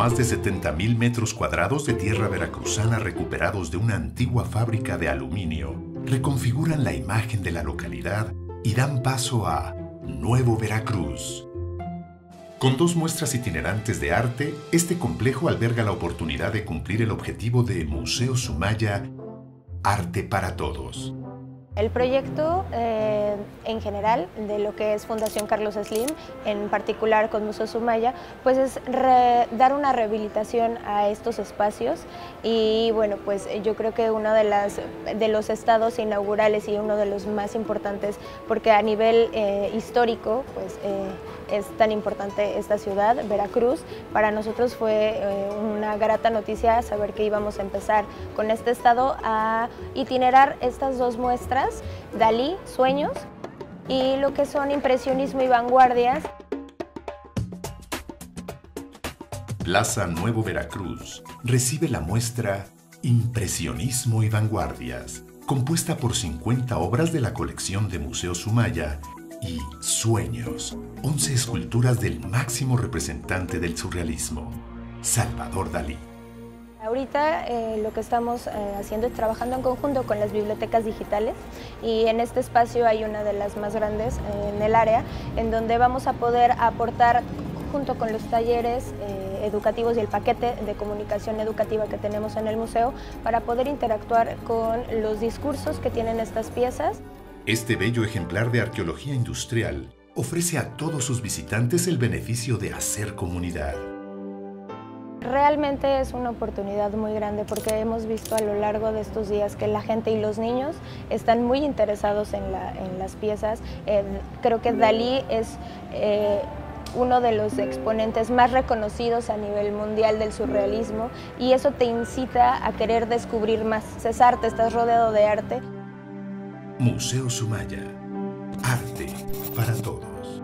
Más de 70.000 metros cuadrados de tierra veracruzana recuperados de una antigua fábrica de aluminio reconfiguran la imagen de la localidad y dan paso a Nuevo Veracruz. Con dos muestras itinerantes de arte, este complejo alberga la oportunidad de cumplir el objetivo de Museo Sumaya Arte para Todos. El proyecto eh, en general de lo que es Fundación Carlos Slim, en particular con Museo Sumaya, pues es dar una rehabilitación a estos espacios. Y bueno, pues yo creo que uno de, los estados inaugurales y uno de los más importantes, porque a nivel eh, histórico pues eh, es tan importante esta ciudad, Veracruz, para nosotros fue una grata noticia saber que íbamos a empezar con este estado a itinerar estas dos muestras Dalí, Sueños, y lo que son impresionismo y vanguardias. Plaza Nuevo Veracruz recibe la muestra Impresionismo y Vanguardias, compuesta por 50 obras de la colección de Museo Sumaya y Sueños, 11 esculturas del máximo representante del surrealismo, Salvador Dalí. Ahorita eh, lo que estamos eh, haciendo es trabajando en conjunto con las bibliotecas digitales y en este espacio hay una de las más grandes eh, en el área en donde vamos a poder aportar junto con los talleres educativos y el paquete de comunicación educativa que tenemos en el museo para poder interactuar con los discursos que tienen estas piezas. Este bello ejemplar de arqueología industrial ofrece a todos sus visitantes el beneficio de hacer comunidad. Realmente es una oportunidad muy grande porque hemos visto a lo largo de estos días que la gente y los niños están muy interesados en, las piezas. creo que Dalí es eh, uno de los exponentes más reconocidos a nivel mundial del surrealismo y eso te incita a querer descubrir más. Es arte, estás rodeado de arte. Museo Sumaya. Arte para todos.